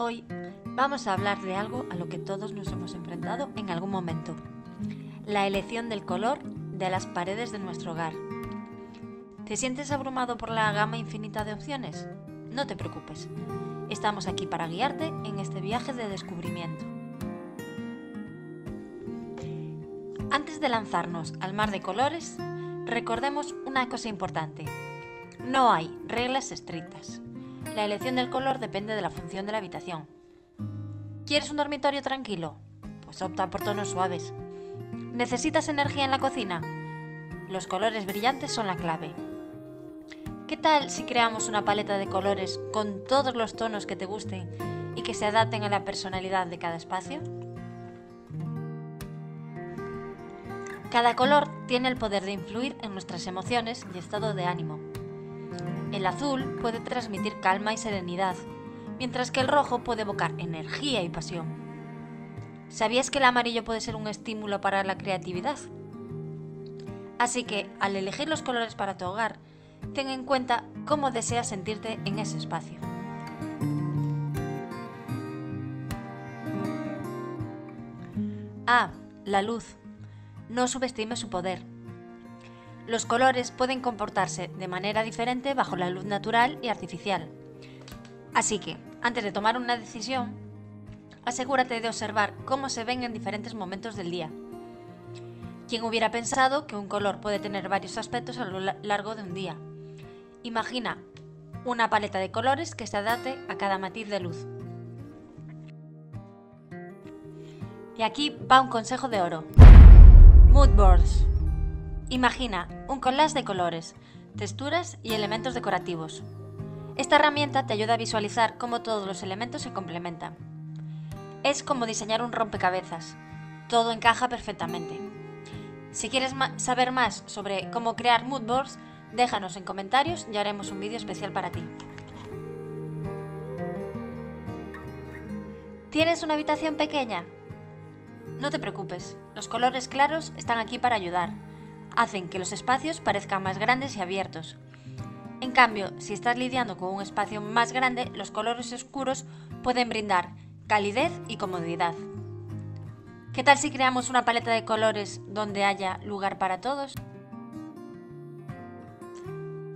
Hoy vamos a hablar de algo a lo que todos nos hemos enfrentado en algún momento. La elección del color de las paredes de nuestro hogar. ¿Te sientes abrumado por la gama infinita de opciones? No te preocupes. Estamos aquí para guiarte en este viaje de descubrimiento. Antes de lanzarnos al mar de colores, recordemos una cosa importante. No hay reglas estrictas. La elección del color depende de la función de la habitación. ¿Quieres un dormitorio tranquilo? Pues opta por tonos suaves. ¿Necesitas energía en la cocina? Los colores brillantes son la clave. ¿Qué tal si creamos una paleta de colores con todos los tonos que te gusten y que se adapten a la personalidad de cada espacio? Cada color tiene el poder de influir en nuestras emociones y estado de ánimo. El azul puede transmitir calma y serenidad, mientras que el rojo puede evocar energía y pasión. ¿Sabías que el amarillo puede ser un estímulo para la creatividad? Así que, al elegir los colores para tu hogar, ten en cuenta cómo deseas sentirte en ese espacio. Ah, la luz. No subestimes su poder. Los colores pueden comportarse de manera diferente bajo la luz natural y artificial. Así que, antes de tomar una decisión, asegúrate de observar cómo se ven en diferentes momentos del día. ¿Quién hubiera pensado que un color puede tener varios aspectos a lo largo de un día? Imagina una paleta de colores que se adapte a cada matiz de luz. Y aquí va un consejo de oro. Mood boards. Imagina un collage de colores, texturas y elementos decorativos. Esta herramienta te ayuda a visualizar cómo todos los elementos se complementan. Es como diseñar un rompecabezas. Todo encaja perfectamente. Si quieres saber más sobre cómo crear moodboards, déjanos en comentarios y haremos un vídeo especial para ti. ¿Tienes una habitación pequeña? No te preocupes, los colores claros están aquí para ayudar. Hacen que los espacios parezcan más grandes y abiertos. En cambio, si estás lidiando con un espacio más grande, los colores oscuros pueden brindar calidez y comodidad. ¿Qué tal si creamos una paleta de colores donde haya lugar para todos?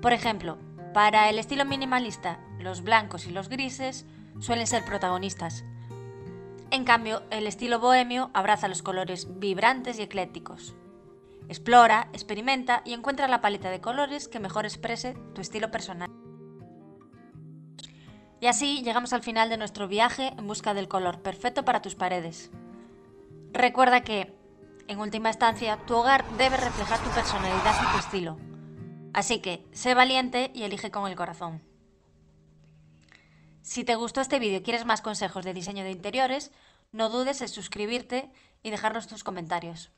Por ejemplo, para el estilo minimalista, los blancos y los grises suelen ser protagonistas. En cambio, el estilo bohemio abraza los colores vibrantes y eclécticos. Explora, experimenta y encuentra la paleta de colores que mejor exprese tu estilo personal. Y así llegamos al final de nuestro viaje en busca del color perfecto para tus paredes. Recuerda que, en última instancia, tu hogar debe reflejar tu personalidad y tu estilo. Así que, sé valiente y elige con el corazón. Si te gustó este vídeo y quieres más consejos de diseño de interiores, no dudes en suscribirte y dejarnos tus comentarios.